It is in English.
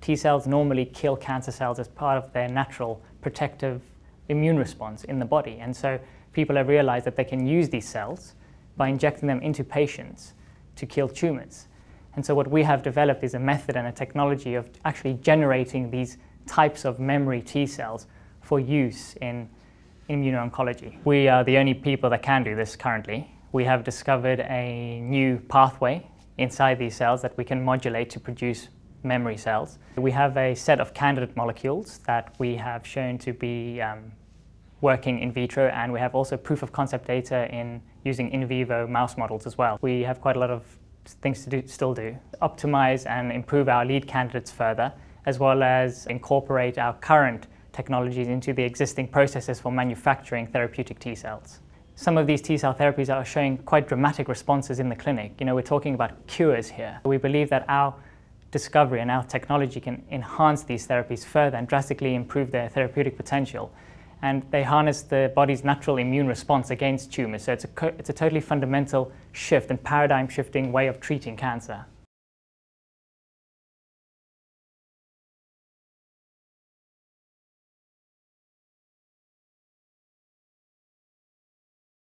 T cells normally kill cancer cells as part of their natural protective immune response in the body. And so people have realized that they can use these cells by injecting them into patients to kill tumors. And so what we have developed is a method and a technology of actually generating these types of memory T cells for use in immuno-oncology. We are the only people that can do this currently. We have discovered a new pathway inside these cells that we can modulate to produce memory cells. We have a set of candidate molecules that we have shown to be um, working in vitro and we have also proof of concept data in using in vivo mouse models as well. We have quite a lot of things to do, still do. Optimize and improve our lead candidates further as well as incorporate our current technologies into the existing processes for manufacturing therapeutic T cells. Some of these T cell therapies are showing quite dramatic responses in the clinic. You know, we're talking about cures here. We believe that our discovery and our technology can enhance these therapies further and drastically improve their therapeutic potential. And they harness the body's natural immune response against tumors. So it's a, it's a totally fundamental shift and paradigm shifting way of treating cancer.